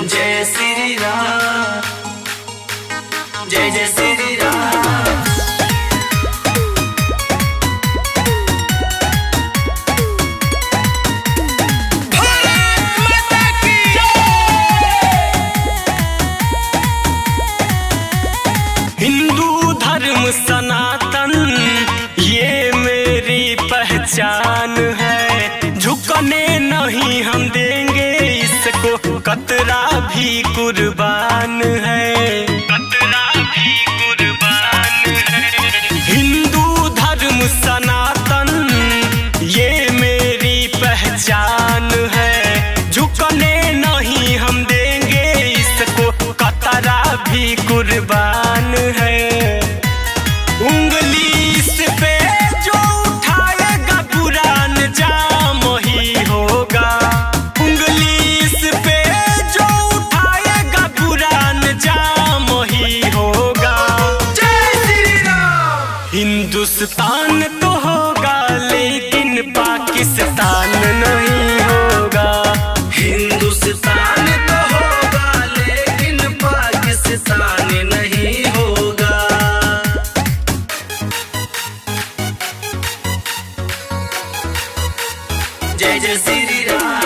जय श्री राम। जय जय श्री कतरा भी कुर्बान है। कतरा भी कुर्बान है। हिंदू धर्म सा पाकिस्तान नहीं होगा। हिंदुस्तान तो होगा लेकिन पाकिस्तान नहीं होगा। जय जय Shri Ram.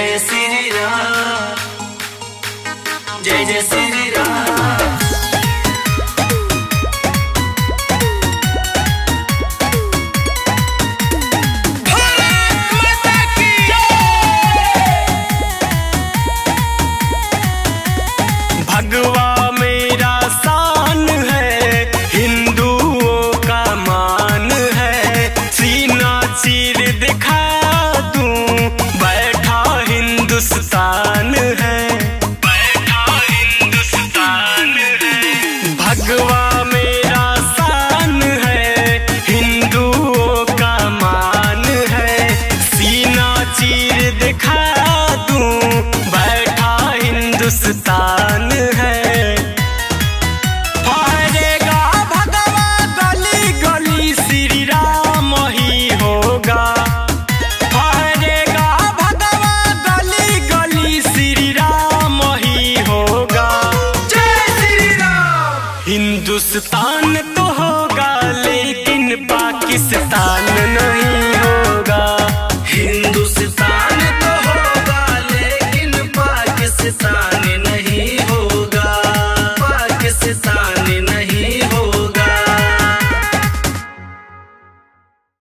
Cecesini la Cecesini Hindustan है। बैठा हिंदुस्तान है भगवा मेरा शान है। हिंदुओं का मान है। सीना चीर दिखा दूँ, बैठा हिंदुस्तान सितारे